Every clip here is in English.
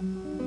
Mm-hmm.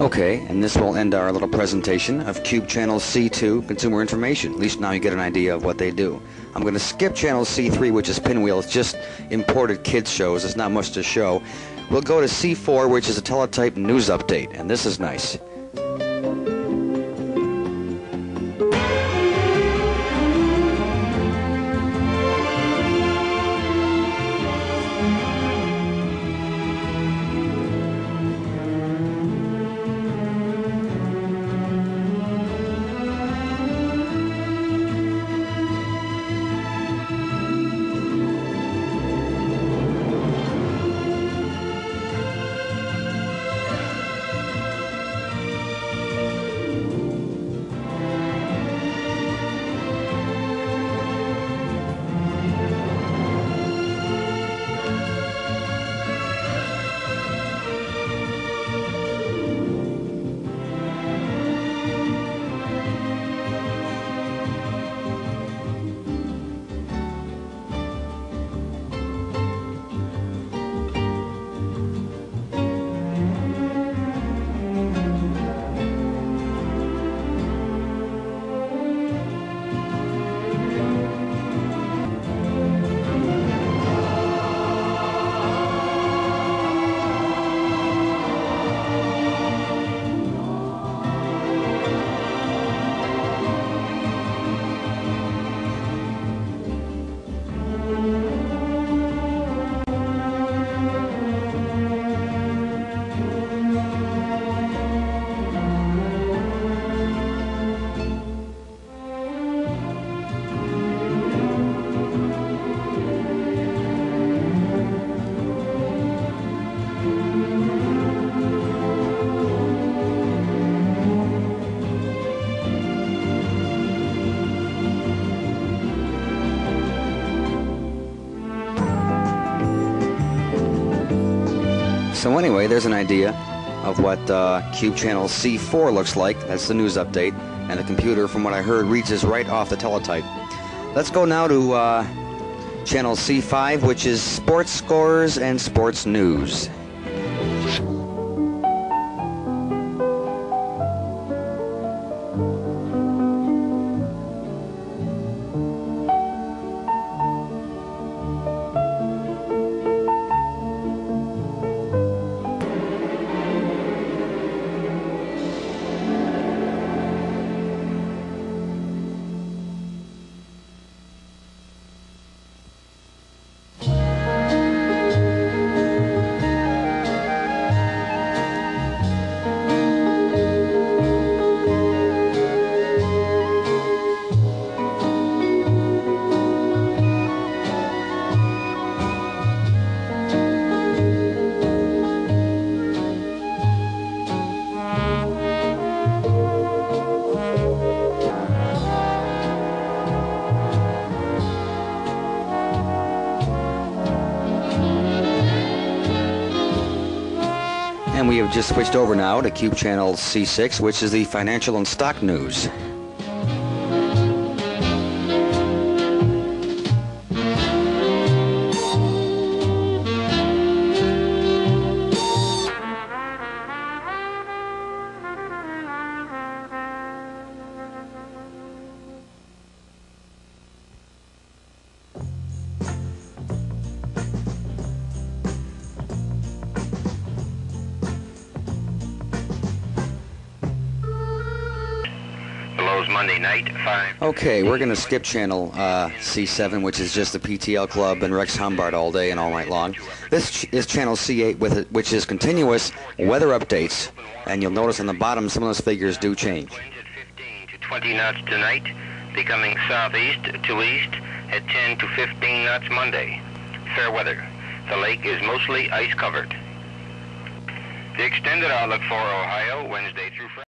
Okay, and this will end our little presentation of QUBE Channel C2 Consumer Information. At least now you get an idea of what they do. I'm going to skip Channel C3, which is Pinwheel. It's just imported kids shows. It's not much to show. We'll go to C4, which is a teletype news update, and this is nice. So anyway, there's an idea of what uh, QUBE Channel C4 looks like. That's the news update. And the computer, from what I heard, reads this right off the teletype. Let's go now to uh, Channel C5, which is sports scores and sports news. We have just switched over now to QUBE Channel C6, which is the financial and stock news. Monday night, 5. Okay, we're going to skip channel uh, C7, which is just the PTL Club and Rex Humbard all day and all night long. This ch- is channel C8, with it, which is continuous weather updates. And you'll notice on the bottom some of those figures do change. Winds at 15 to 20 knots tonight, becoming southeast to east at 10 to 15 knots Monday. Fair weather. The lake is mostly ice covered. The extended outlook for Ohio, Wednesday through Friday.